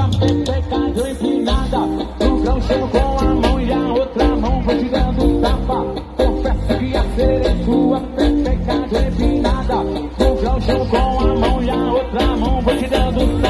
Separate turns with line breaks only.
sua pepeca deu empinada. No com a mão e a outra mão foi tirando tapa. Confesso que acerei sua pepeca deu empinada. No com a mão e a outra mão foi tirando tapa.